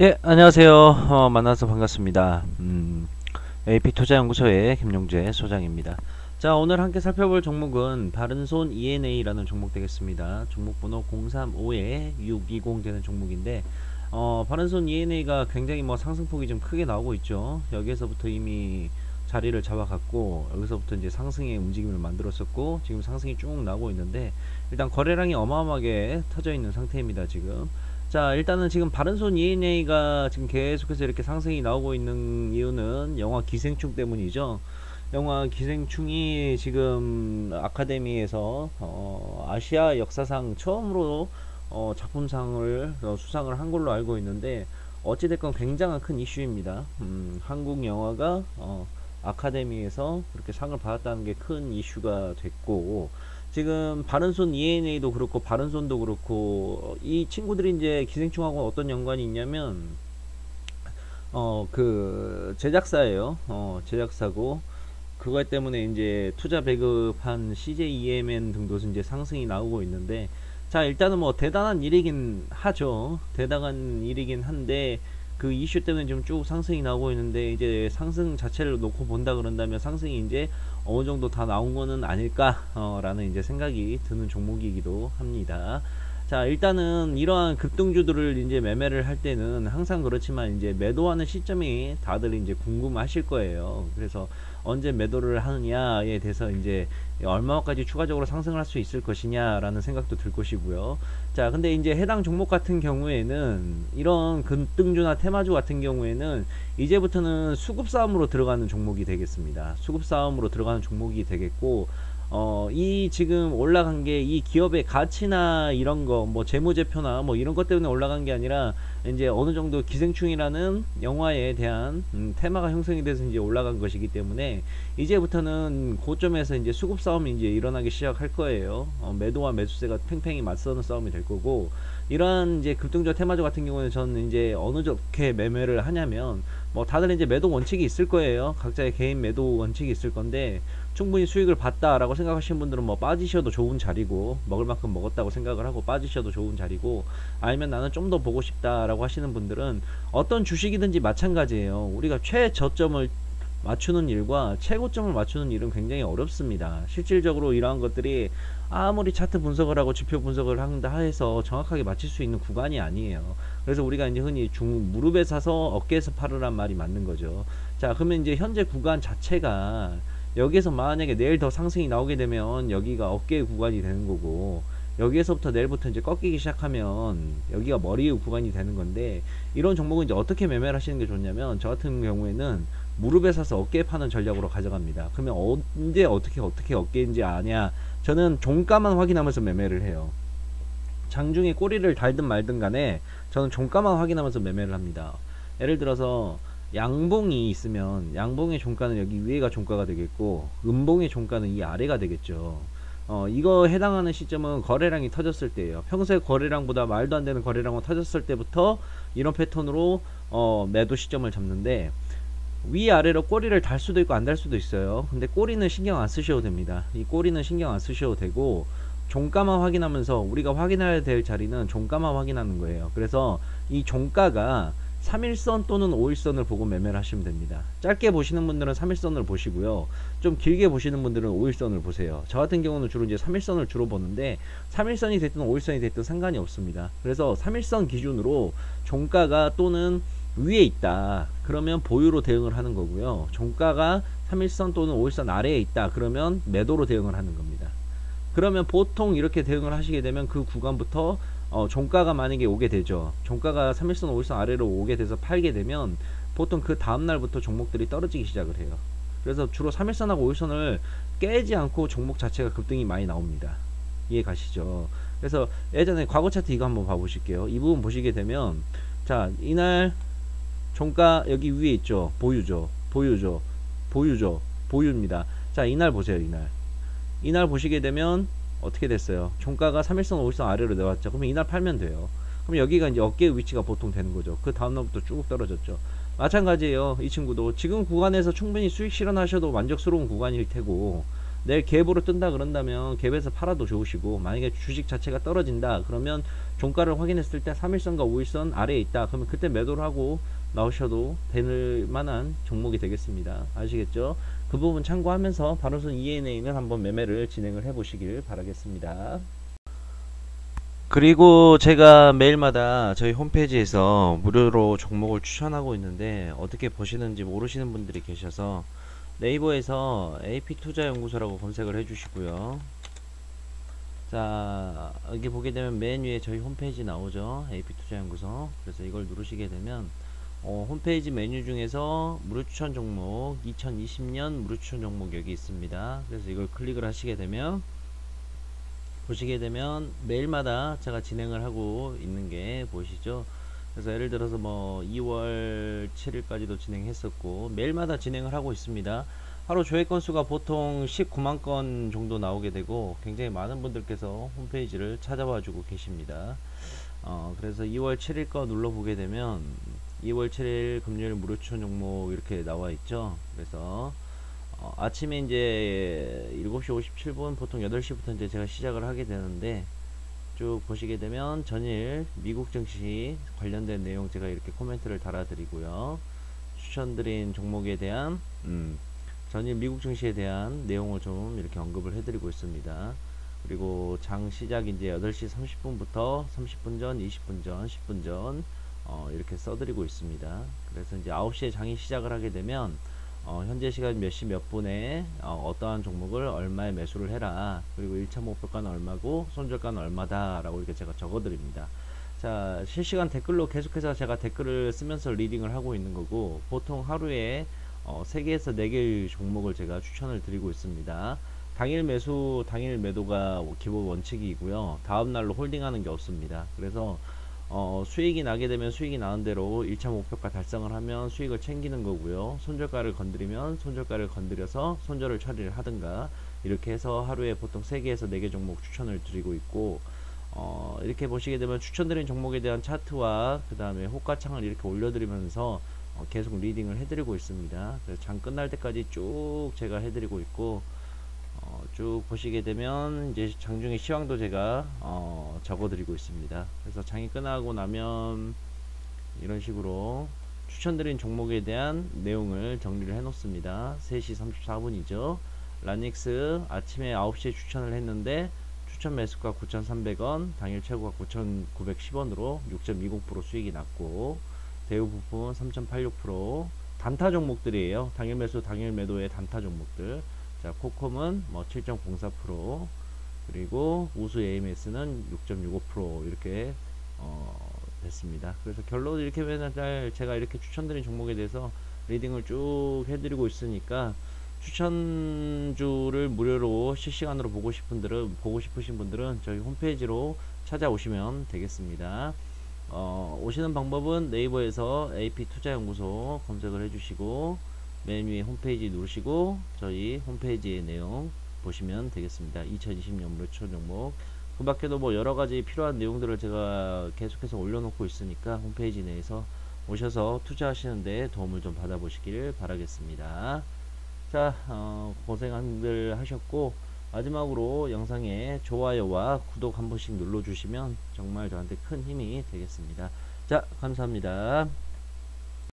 예, 안녕하세요. 어, 만나서 반갑습니다. 음, AP투자연구소의 김용재 소장입니다. 자, 오늘 함께 살펴볼 종목은 바른손 ENA라는 종목 되겠습니다. 종목 번호 035에 620 되는 종목인데, 어, 바른손 ENA가 굉장히 뭐 상승폭이 좀 크게 나오고 있죠. 여기에서부터 이미 자리를 잡아갔고, 여기서부터 이제 상승의 움직임을 만들었었고, 지금 상승이 쭉 나오고 있는데, 일단 거래량이 어마어마하게 터져 있는 상태입니다, 지금. 자 일단은 지금 바른손 ENA가 지금 계속해서 이렇게 상승이 나오고 있는 이유는 영화 기생충 때문이죠 영화 기생충이 지금 아카데미에서 어, 아시아 역사상 처음으로 어, 작품상을 어, 수상을 한 걸로 알고 있는데 어찌됐건 굉장한 큰 이슈입니다 음, 한국 영화가 어, 아카데미에서 그렇게 상을 받았다는 게 큰 이슈가 됐고 지금 바른손 ENA도 그렇고 바른손도 그렇고 이 친구들이 이제 기생충하고 어떤 연관이 있냐면 어 그 제작사예요. 어 제작사고 그것 때문에 이제 투자 배급한 CJEMN 등도 이제 상승이 나오고 있는데 자 일단은 뭐 대단한 일이긴 하죠. 대단한 일이긴 한데 그 이슈 때문에 좀쭉 상승이 나오고 있는데 이제 상승 자체를 놓고 본다 그런다면 상승이 이제 어느 정도 다 나온 거는 아닐까라는 이제 생각이 드는 종목이기도 합니다. 자 일단은 이러한 급등주들을 이제 매매를 할 때는 항상 그렇지만 이제 매도하는 시점이 다들 이제 궁금하실 거예요. 그래서 언제 매도를 하느냐에 대해서 이제 얼마까지 추가적으로 상승을 할 수 있을 것이냐라는 생각도 들 것이고요. 자, 근데 이제 해당 종목 같은 경우에는 이런 급등주나 테마주 같은 경우에는 이제부터는 수급 싸움으로 들어가는 종목이 되겠습니다. 수급 싸움으로 들어가는 종목이 되겠고 어, 이 지금 올라간 게 이 기업의 가치나 이런 거, 뭐 재무제표나 뭐 이런 것 때문에 올라간 게 아니라 이제 어느 정도 기생충이라는 영화에 대한 음, 테마가 형성이 돼서 이제 올라간 것이기 때문에 이제부터는 고점에서 이제 수급 싸움이 이제 일어나기 시작할 거예요. 어, 매도와 매수세가 팽팽히 맞서는 싸움이 될 거고 이러한 이제 급등주 테마주 같은 경우는 저는 이제 어느 좋게 매매를 하냐면 뭐 다들 이제 매도 원칙이 있을 거예요. 각자의 개인 매도 원칙이 있을 건데 충분히 수익을 봤다라고 생각하시는 분들은 뭐 빠지셔도 좋은 자리고 먹을 만큼 먹었다고 생각을 하고 빠지셔도 좋은 자리고 아니면 나는 좀 더 보고 싶다라고 하시는 분들은 어떤 주식이든지 마찬가지예요. 우리가 최저점을 맞추는 일과 최고점을 맞추는 일은 굉장히 어렵습니다. 실질적으로 이러한 것들이 아무리 차트 분석을 하고 지표 분석을 한다 해서 정확하게 맞출 수 있는 구간이 아니에요. 그래서 우리가 이제 흔히 중 무릎에 사서 어깨에서 팔으란 말이 맞는 거죠. 자, 그러면 이제 현재 구간 자체가 여기에서 만약에 내일 더 상승이 나오게 되면 여기가 어깨 구간이 되는 거고 여기에서부터 내일부터 이제 꺾이기 시작하면 여기가 머리 구간이 되는 건데 이런 종목은 이제 어떻게 매매를 하시는 게 좋냐면 저 같은 경우에는 무릎에 사서 어깨에 파는 전략으로 가져갑니다. 그러면 언제 어떻게 어떻게 어깨인지 아냐 저는 종가만 확인하면서 매매를 해요. 장중에 꼬리를 달든 말든 간에 저는 종가만 확인하면서 매매를 합니다. 예를 들어서 양봉이 있으면 양봉의 종가는 여기 위에가 종가가 되겠고 음봉의 종가는 이 아래가 되겠죠. 어, 이거 해당하는 시점은 거래량이 터졌을 때예요. 평소에 거래량보다 말도 안 되는 거래량이 터졌을 때부터 이런 패턴으로 어, 매도 시점을 잡는데 위아래로 꼬리를 달 수도 있고 안 달 수도 있어요. 근데 꼬리는 신경 안 쓰셔도 됩니다. 이 꼬리는 신경 안 쓰셔도 되고 종가만 확인하면서 우리가 확인해야 될 자리는 종가만 확인하는 거예요. 그래서 이 종가가 3일선 또는 5일선을 보고 매매를 하시면 됩니다. 짧게 보시는 분들은 3일선을 보시고요. 좀 길게 보시는 분들은 5일선을 보세요. 저 같은 경우는 주로 이제 3일선을 주로 보는데 3일선이 됐든 5일선이 됐든 상관이 없습니다. 그래서 3일선 기준으로 종가가 또는 위에 있다. 그러면 보유로 대응을 하는 거고요. 종가가 3일선 또는 5일선 아래에 있다. 그러면 매도로 대응을 하는 겁니다. 그러면 보통 이렇게 대응을 하시게 되면 그 구간부터 어, 종가가 만약에 오게 되죠. 종가가 3일선, 5일선 아래로 오게 돼서 팔게 되면 보통 그 다음날부터 종목들이 떨어지기 시작을 해요. 그래서 주로 3일선하고 5일선을 깨지 않고 종목 자체가 급등이 많이 나옵니다. 이해 가시죠? 그래서 예전에 과거 차트 이거 한번 봐보실게요. 이 부분 보시게 되면 자 이날 종가 여기 위에 있죠. 보유죠. 보유죠. 보유죠. 보유입니다. 자 이날 보세요. 이날 이날 보시게 되면 어떻게 됐어요? 종가가 3일선, 5일선 아래로 내왔죠. 그러면 이날 팔면 돼요. 그럼 여기가 이제 어깨의 위치가 보통 되는 거죠. 그 다음날부터 쭉 떨어졌죠. 마찬가지예요. 이 친구도 지금 구간에서 충분히 수익 실현하셔도 만족스러운 구간일 테고 내일 갭으로 뜬다 그런다면 갭에서 팔아도 좋으시고 만약에 주식 자체가 떨어진다 그러면 종가를 확인했을 때 3일선과 5일선 아래에 있다 그러면 그때 매도를 하고 나오셔도 될 만한 종목이 되겠습니다 아시겠죠 그 부분 참고하면서 바로선 ENA는 한번 매매를 진행을 해 보시길 바라겠습니다 그리고 제가 매일마다 저희 홈페이지에서 무료로 종목을 추천하고 있는데 어떻게 보시는지 모르시는 분들이 계셔서 네이버에서 AP투자연구소라고 검색을 해주시고요. 자 여기 보게 되면 맨 위에 저희 홈페이지 나오죠. AP투자연구소. 그래서 이걸 누르시게 되면 어, 홈페이지 메뉴 중에서 무료 추천 종목 2020년 무료 추천 종목 여기 있습니다. 그래서 이걸 클릭을 하시게 되면 보시게 되면 매일마다 제가 진행을 하고 있는 게 보이시죠? 그래서 예를 들어서 뭐 2월 7일까지도 진행했었고 매일마다 진행을 하고 있습니다. 하루 조회 건수가 보통 19만 건 정도 나오게 되고 굉장히 많은 분들께서 홈페이지를 찾아와 주고 계십니다. 어, 그래서 2월 7일 거 눌러보게 되면 2월 7일 금요일 무료 추천 종목 이렇게 나와 있죠. 그래서 어, 아침에 이제 7시 57분 보통 8시부터 이제 제가 시작을 하게 되는데 쭉 보시게 되면 전일 미국 증시 관련된 내용 제가 이렇게 코멘트를 달아드리고요. 추천드린 종목에 대한 음, 전일 미국 증시에 대한 내용을 좀 이렇게 언급을 해드리고 있습니다. 그리고 장 시작 이제 8시 30분부터 30분 전, 20분 전, 10분 전 어, 이렇게 써드리고 있습니다. 그래서 이제 9시에 장이 시작을 하게 되면 어, 현재 시간 몇 시 몇 분에 어, 떠한 종목을 얼마에 매수를 해라 그리고 1차 목표가는 얼마고 손절가는 얼마다 라고 이렇게 제가 적어 드립니다 자 실시간 댓글로 계속해서 제가 댓글을 쓰면서 리딩을 하고 있는 거고 보통 하루에 어, 3개에서 4개의 종목을 제가 추천을 드리고 있습니다. 당일 매수 당일 매도가 기본 원칙이고요. 다음날로 홀딩하는 게 없습니다. 그래서 어, 수익이 나게 되면 수익이 나는 대로 1차 목표가 달성을 하면 수익을 챙기는 거고요. 손절가를 건드리면 손절가를 건드려서 손절을 처리를 하든가 이렇게 해서 하루에 보통 3개에서 4개 종목 추천을 드리고 있고 어, 이렇게 보시게 되면 추천드린 종목에 대한 차트와 그 다음에 호가창을 이렇게 올려드리면서 어, 계속 리딩을 해드리고 있습니다. 그래서 장 끝날 때까지 쭉 제가 해드리고 있고 어, 쭉 보시게 되면 이제 장중에 시황도 제가 어, 적어드리고 있습니다. 그래서 장이 끝나고 나면 이런 식으로 추천드린 종목에 대한 내용을 정리를 해 놓습니다. 3시 34분이죠. 라닉스 아침에 9시에 추천을 했는데 추천 매수가 9,300원, 당일 최고가 9,910원으로 6.20% 수익이 났고 대우 부품 3.86% 단타 종목들이에요. 당일 매수, 당일 매도의 단타 종목들. 자, 코콤은 뭐 7.04% 그리고 우수 AMS는 6.65% 이렇게 어, 됐습니다. 그래서 결론 이렇게 맨날 제가 이렇게 추천드린 종목에 대해서 리딩을 쭉 해드리고 있으니까 추천주를 무료로 실시간으로 보고 싶은 분들은 보고 싶으신 분들은 저희 홈페이지로 찾아오시면 되겠습니다. 어, 오시는 방법은 네이버에서 AP 투자연구소 검색을 해주시고 맨 위에 홈페이지 누르시고 저희 홈페이지의 내용 보시면 되겠습니다. 2020년 무료추천 종목 그 밖에도 뭐 여러가지 필요한 내용들을 제가 계속해서 올려놓고 있으니까 홈페이지 내에서 오셔서 투자하시는데 도움을 좀 받아보시길 바라겠습니다. 자 어, 고생들 하셨고 마지막으로 영상에 좋아요와 구독 한 번씩 눌러주시면 정말 저한테 큰 힘이 되겠습니다. 자 감사합니다.